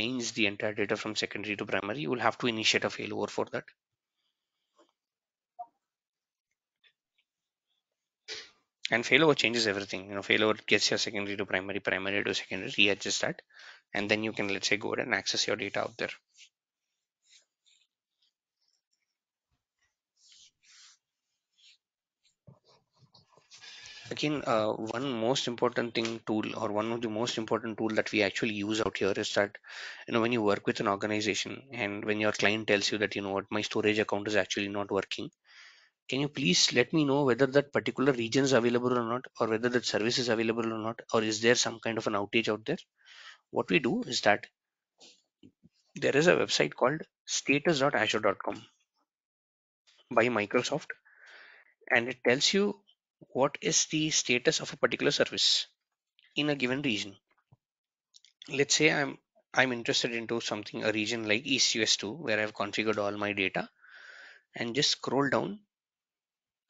change the entire data from secondary to primary, you will have to initiate a failover for that. And failover changes everything. You know, failover gets your secondary to primary, primary to secondary, readjust that, and then you can let's say go ahead and access your data out there. Again uh, one most important thing tool or one of the most important tool that we actually use out here is that you know when you work with an organization and when your client tells you that you know what? My storage account is actually not working can you please let me know whether that particular region is available or not or whether that service is available or not? Or is there some kind of an outage out there? What we do is that there is a website called status.azure.com by microsoft and it tells you what is the status of a particular service in a given region? Let's say i'm i'm interested into something a region like east us2 where i've configured all my data and just scroll down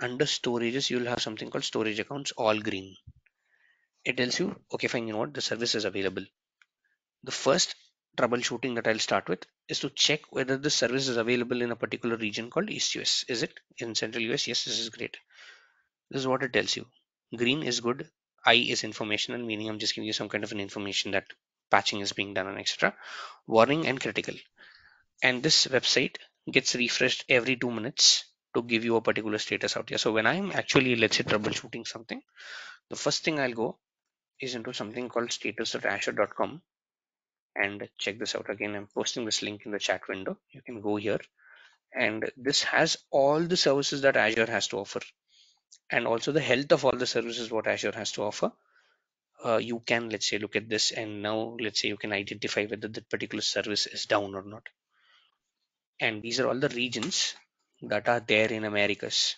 under storages you'll have something called storage accounts all green. It tells you okay fine you know what? The service is available. The first troubleshooting that i'll start with is to check whether the service is available in a particular region called east us is it in central us yes this is great this is what it tells you. Green is good i is informational meaning i'm just giving you some kind of an information that patching is being done and etc warning and critical. And this website gets refreshed every two minutes to give you a particular status out here. So when i'm actually let's say troubleshooting something the first thing i'll go is into something called status.azure.com and check this out again. I'm posting this link in the chat window. You can go here. And this has all the services that azure has to offer and also the health of all the services what Azure has to offer. Uh, you can let's say look at this and now let's say you can identify whether that particular service is down or not. And these are all the regions that are there in Americas.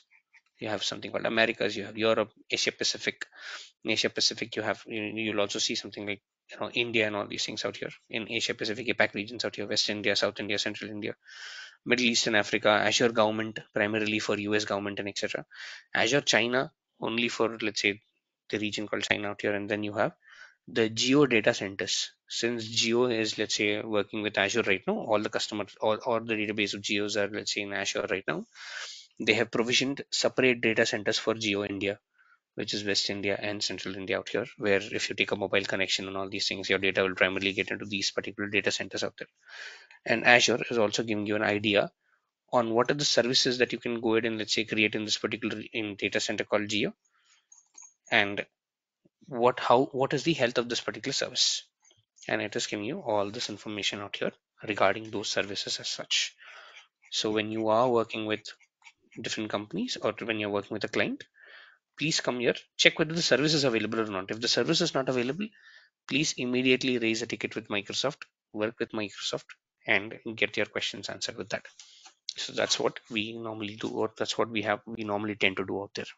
You have something called Americas, you have Europe, Asia Pacific. In Asia Pacific, you have you'll also see something like you know India and all these things out here in Asia Pacific, APAC regions out here, West India, South India, Central India. Middle East and Africa, Azure government primarily for US government and etc. Azure China only for let's say the region called China out here, and then you have the Jio data centers. Since Jio is let's say working with Azure right now, all the customers or, or the database of Jios are let's say in Azure right now. They have provisioned separate data centers for Jio India which is West India and Central India out here, where if you take a mobile connection and all these things, your data will primarily get into these particular data centers out there. And Azure is also giving you an idea on what are the services that you can go ahead and let's say create in this particular in data center called Jio, and what how what is the health of this particular service, and it is giving you all this information out here regarding those services as such. So when you are working with different companies or when you're working with a client, please come here check whether the service is available or not if the service is not available please immediately raise a ticket with microsoft work with microsoft and get your questions answered with that. So that's what we normally do or that's what we have we normally tend to do out there.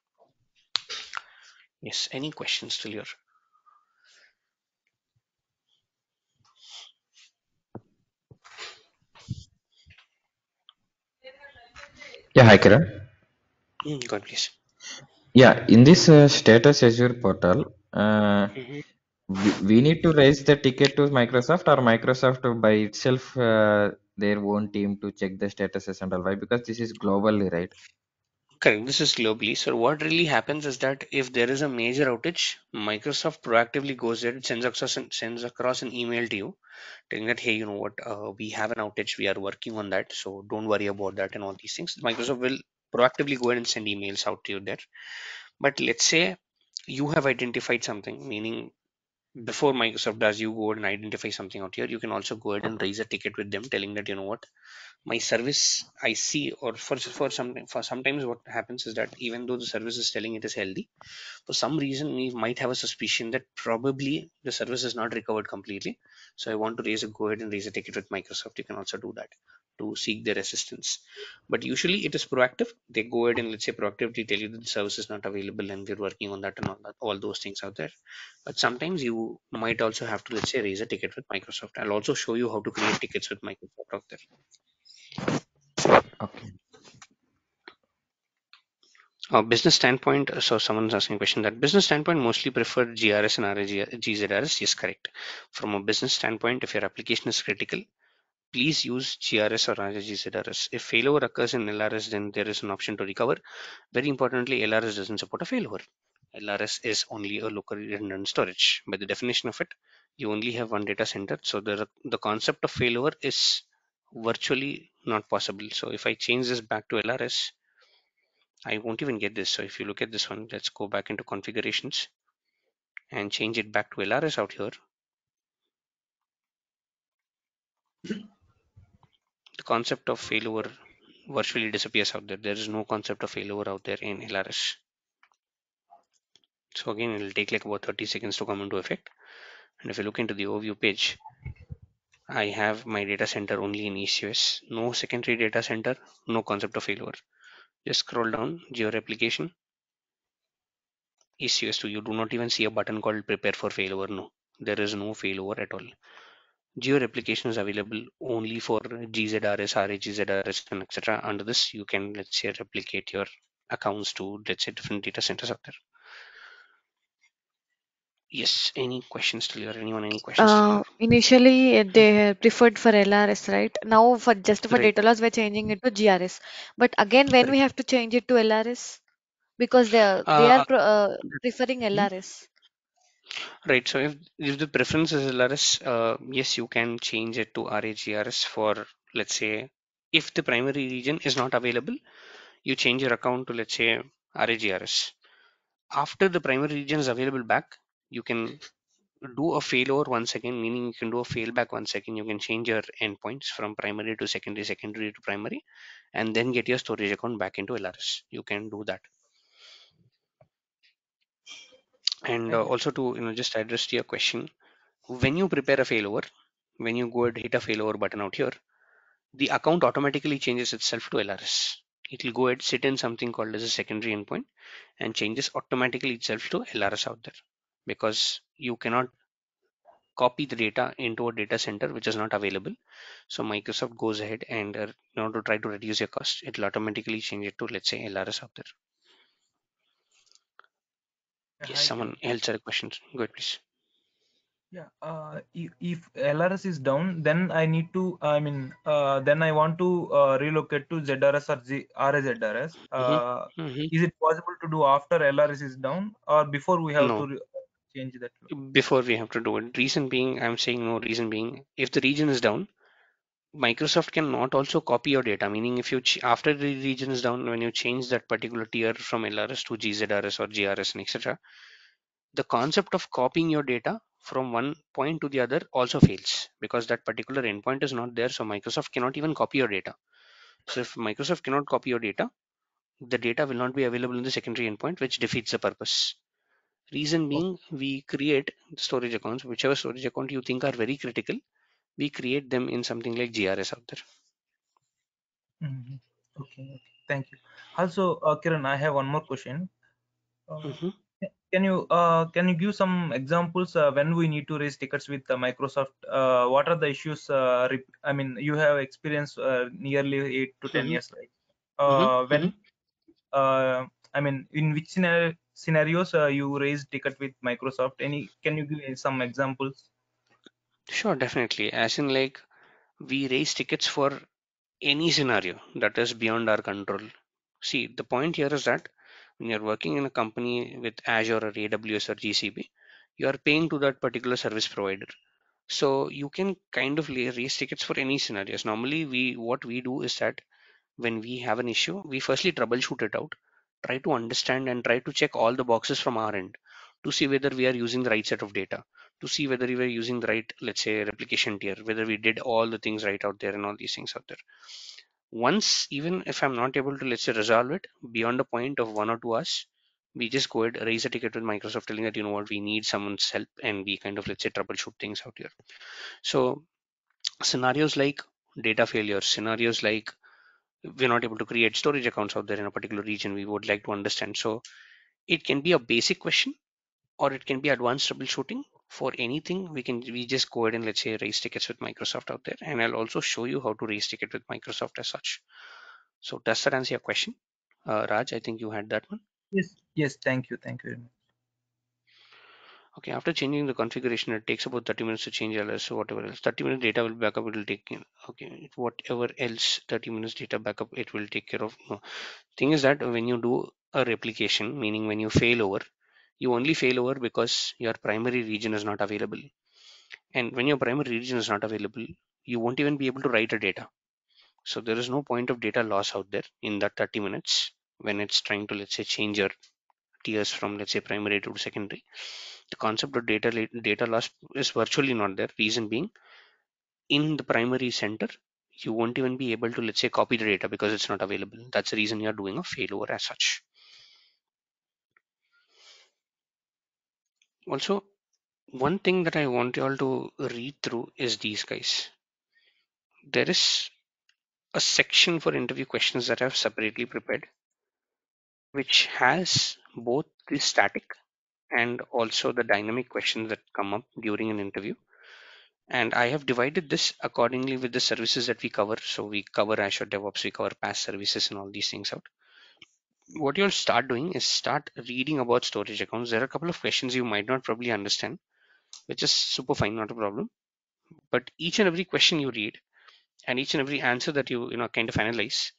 Yes any questions still here yeah hi kiran. Mm, go ahead please. Yeah, in this uh, status Azure portal, uh, mm -hmm. We, need to raise the ticket to Microsoft or Microsoft by itself uh, their own team to check the statuses and all why because this is globally right. Correct. This is globally. So what really happens is that if there is a major outage, Microsoft proactively goes there, sends across sends across an email to you, telling that hey, you know what, uh, we have an outage, we are working on that, so don't worry about that and all these things. Microsoft will proactively go ahead and send emails out to you there but let's say you have identified something meaning before microsoft does you go and identify something out here. You can also go ahead and raise a ticket with them telling that you know what my service i see or for for some for sometimes what happens is that even though the service is telling it is healthy for some reason we might have a suspicion that probably the service is not recovered completely. So i want to raise a go ahead and raise a ticket with microsoft. You can also do that to seek their assistance. But usually it is proactive. They go ahead and let's say proactively tell you that the service is not available and we're working on that and all that all those things out there. But sometimes you might also have to let's say raise a ticket with microsoft. I'll also show you how to create tickets with microsoft out there uh, business standpoint so someone's asking a question that business standpoint mostly prefer grs and gzrs yes correct. From a business standpoint if your application is critical please use grs or ragzrs if failover occurs in lrs then there is an option to recover. Very importantly lrs doesn't support a failover. Lrs is only a locally redundant storage. By the definition of it you only have one data center so the the concept of failover is virtually not possible. So if i change this back to lrs I won't even get this. So if you look at this one, let's go back into configurations and change it back to LRS out here. The concept of failover virtually disappears out there. There is no concept of failover out there in LRS. So again, it'll take like about 30 seconds to come into effect. And if you look into the overview page, I have my data center only in East US, no secondary data center, no concept of failover. Just scroll down, geo replication, East US2. You do not even see a button called prepare for failover. No, there is no failover at all. Geo replication is available only for GZRS, RAGZRS, and etc. Under this, you can let's say replicate your accounts to let's say different data centers out there. Yes, any questions to or anyone any questions? Uh, initially, uh, they preferred for LRS, right? Now, for just for Right. data loss, we're changing it to GRS. But again, when we have to change it to LRS, because they are they Uh, are uh, preferring LRS. Right. So if if the preference is LRS, uh, yes, you can change it to RAGRS for let's say if the primary region is not available, you change your account to let's say RAGRS. After the primary region is available back, you can do a failover once again, meaning you can do a failback once again. You can change your endpoints from primary to secondary, secondary to primary, and then get your storage account back into LRS. You can do that. And uh, also to you know just address to your question, when you prepare a failover, when you go and hit a failover button out here, the account automatically changes itself to LRS. It will go ahead sit in something called as a secondary endpoint and changes automatically itself to LRS out there because you cannot copy the data into a data center which is not available. So Microsoft goes ahead and uh, in order to try to reduce your cost, it will automatically change it to let's say LRS out there. Yes, someone else had a question. Go ahead, please. Yeah, uh, if, LRS is down, then I need to, I mean, uh, then I want to uh, relocate to ZRS or Z, RAZRS. Uh, Mhm. Is it possible to do after LRS is down or before we have No. to change that? Before we have to do it, reason being, I'm saying no reason being, if the region is down, Microsoft cannot also copy your data. Meaning, if you after the region is down, when you change that particular tier from LRS to GZRS or GRS and etc., the concept of copying your data from one point to the other also fails because that particular endpoint is not there. So Microsoft cannot even copy your data. So if Microsoft cannot copy your data, the data will not be available in the secondary endpoint, which defeats the purpose. Reason being, we create storage accounts, whichever storage account you think are very critical, we create them in something like GRS out there. Mhm. Okay, okay, thank you. Also, uh, Kiran, I have one more question. Uh, Mhm. Can you uh, can you give some examples uh, when we need to raise tickets with uh, Microsoft? Uh, what are the issues? Uh, I mean, you have experience uh, nearly eight to 10 Mhm. years, right? Uh, when mhm. uh, I mean, in which scenario, scenarios uh, you raise ticket with Microsoft? Any? Can you give some examples? Sure, definitely. As in, like, we raise tickets for any scenario that is beyond our control. See, the point here is that when you're working in a company with Azure or AWS or GCP, you are paying to that particular service provider. So you can kind of raise tickets for any scenarios. Normally, we what we do is that when we have an issue, we firstly troubleshoot it out, try to understand and try to check all the boxes from our end to see whether we are using the right set of data, to see whether we are using the right, let's say, replication tier, whether we did all the things right out there and all these things out there. Once, even if I'm not able to, let's say, resolve it beyond a point of one or two hours, we just go ahead, raise a ticket with Microsoft telling that, you know what, we need someone's help and we kind of, let's say, troubleshoot things out here. So scenarios like data failures, scenarios like we're not able to create storage accounts out there in a particular region we would like to understand so it can be a basic question or it can be advanced troubleshooting for anything we can we just go ahead and let's say raise tickets with microsoft out there and i'll also show you how to raise ticket with microsoft as such so does that answer your question Uh, Raj, I think you had that one. Yes. Yes. Thank you. Thank you. Okay, after changing the configuration, it takes about 30 minutes to change LS whatever else. 30 minutes data will backup, it will take in. Okay, whatever else 30 minutes data backup, it will take care of. No. Thing is that when you do a replication, meaning when you fail over, you only fail over because your primary region is not available. And when your primary region is not available, you won't even be able to write a data. So there is no point of data loss out there in that 30 minutes when it's trying to, let's say, change your tiers from, let's say, primary to secondary the concept of data data loss is virtually not there. Reason being in the primary center you won't even be able to let's say copy the data because it's not available. That's the reason you're doing a failover as such. Also one thing that i want you all to read through is these guys. There is a section for interview questions that i've separately prepared which has both the static and also the dynamic questions that come up during an interview and I have divided this accordingly with the services that we cover. So we cover Azure DevOps, we cover PaaS services and all these things out. What you'll start doing is start reading about storage accounts. There are a couple of questions you might not probably understand, which is super fine, not a problem. But each and every question you read and each and every answer that you you know kind of analyze,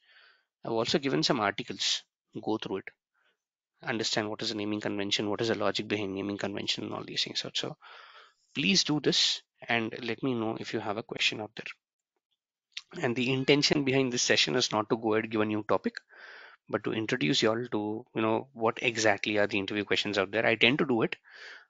I've also given some articles. Go through it, understand what is a naming convention, what is the logic behind naming convention, and all these things out. So please do this and let me know if you have a question out there. And the intention behind this session is not to go ahead give a new topic, but to introduce you all to you know what exactly are the interview questions out there. I tend to do it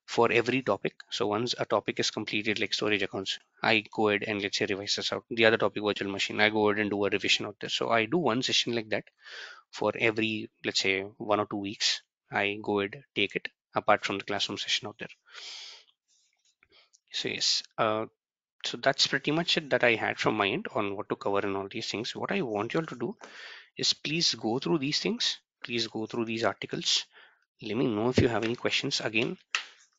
for every topic. So once a topic is completed, like storage accounts, I go ahead and let's say revise this out. The other topic, virtual machine, I go ahead and do a revision out there. So I do one session like that for every let's say one or two weeks. I go ahead take it apart from the classroom session out there. So yes, uh, so that's pretty much it that I had from my end on what to cover and all these things. What I want you all to do is please go through these things. Please go through these articles. Let me know if you have any questions. Again,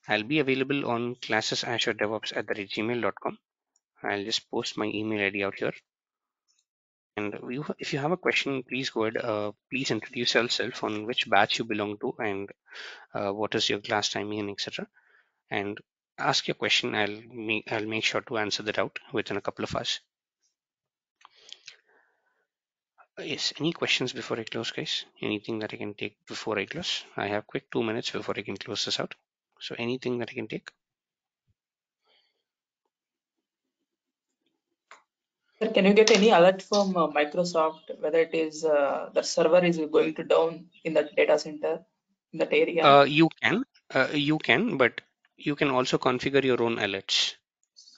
I'll be available on classes Azure DevOps at the gmail.com. I'll just post my email ID out here. And if you have a question, please go ahead. Uh, please introduce yourself on which batch you belong to and uh, what is your class timing and etc. And ask your question. I'll make I'll make sure to answer that out within a couple of hours. Yes, any questions before I close, guys? Anything that I can take before I close? I have quick two minutes before I can close this out. So anything that I can take? Sir, can you get any alert from uh, Microsoft whether it is uh, the server is going to down in the data center in that area? Uh, you can, uh, you can, but you can also configure your own alerts,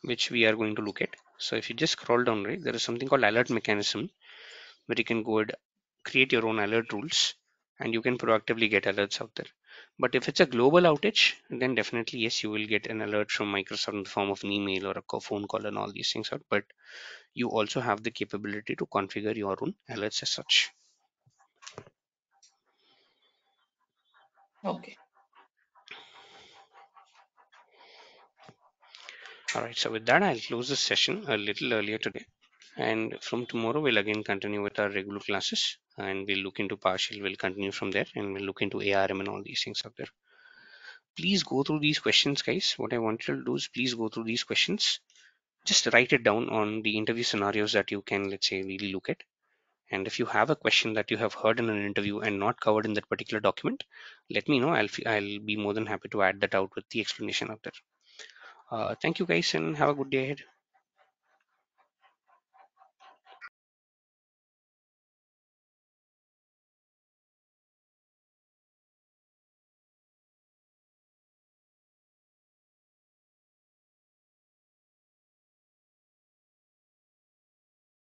which we are going to look at. So if you just scroll down, right, there is something called alert mechanism where you can go and create your own alert rules and you can proactively get alerts out there. But if it's a global outage, then definitely yes, you will get an alert from Microsoft in the form of an email or a phone call and all these things out. But you also have the capability to configure your own alerts as such. Okay. All right, so with that, I'll close this session a little earlier today. And from tomorrow, we'll again continue with our regular classes and we'll look into partial We'll continue from there and we'll look into ARM and all these things out there. Please go through these questions, guys. What I want you to do is please go through these questions. Just write it down on the interview scenarios that you can, let's say, really look at. And if you have a question that you have heard in an interview and not covered in that particular document, let me know. I'll, I'll be more than happy to add that out with the explanation out there. Uh, thank you guys and have a good day ahead.